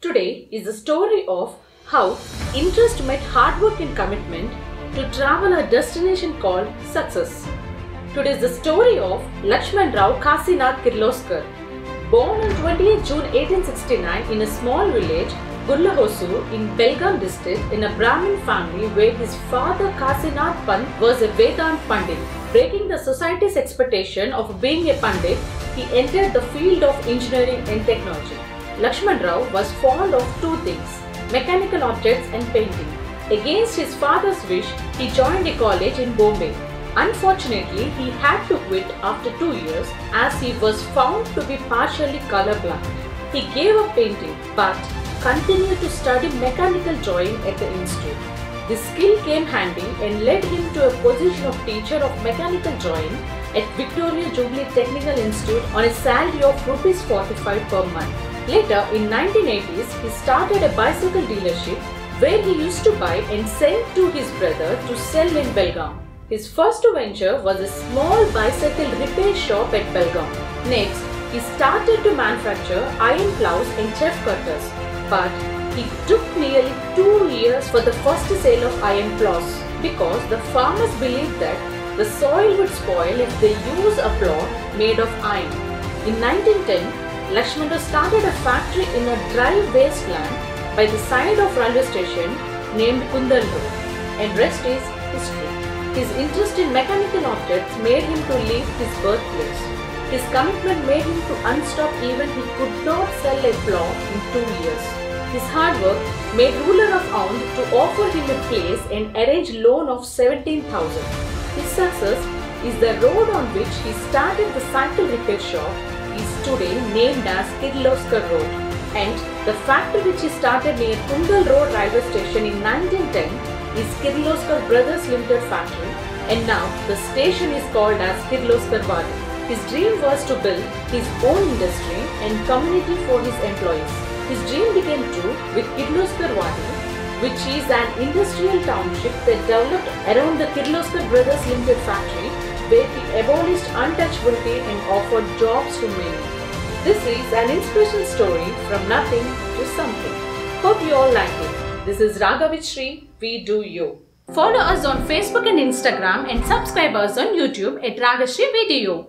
Today is the story of how interest met hard work and commitment to travel a destination called success. Today is the story of Lakshman Rao Kashinath Kirloskar. Born on 28 June 1869 in a small village, Gurlahosu in Belgaum district in a Brahmin family where his father Kashinath Pant was a Vedant Pandit. Breaking the society's expectation of being a Pandit, he entered the field of engineering and technology. Lakshman Rao was fond of two things mechanical objects and painting. Against his father's wish, he joined a college in Bombay. Unfortunately, he had to quit after two years as he was found to be partially colorblind. He gave up painting but continued to study mechanical drawing at the institute. This skill came handy and led him to a position of teacher of mechanical drawing at Victoria Jubilee Technical Institute on a salary of rupees 45 per month. Later, in 1980s, he started a bicycle dealership where he used to buy and sell to his brother to sell in Belgaum. His first venture was a small bicycle repair shop at Belgaum. Next, he started to manufacture iron plows and chaff cutters, but it took nearly two years for the first sale of iron plows because the farmers believed that the soil would spoil if they use a plow made of iron. In 1910, Lakshmana started a factory in a dry wasteland by the side of railway station named Kundal Road, and rest is history. His interest in mechanical objects made him to leave his birthplace. His commitment made him to unstop even he could not sell a plow in two years. His hard work made ruler of Aundh to offer him a place and arrange loan of 17,000. His success is the road on which he started the cycle repair shop is today named as Kirloskar Road and the factory which he started near Kundal Road railway station in 1910 is Kirloskar Brothers Limited factory and now the station is called as Kirloskar Wadi. His dream was to build his own industry and community for his employees. His dream became true with Kirloskar Wadi which is an industrial township that developed around the Kirloskar Brothers Limited factory where he abolished untouchability and offered jobs to many. This is an inspirational story from nothing to something. Hope you all like it. This is Raghavit Sri, WeDoYo. Follow us on Facebook and Instagram and subscribe us on YouTube at RagaSree WeDoYo.